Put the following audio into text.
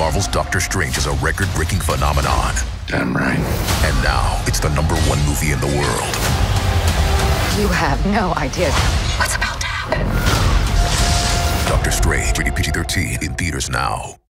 Marvel's Doctor Strange is a record breaking phenomenon. Damn right. And now it's the number one movie in the world. You have no idea what's about to happen. Doctor Strange, rated PG 13, in theaters now.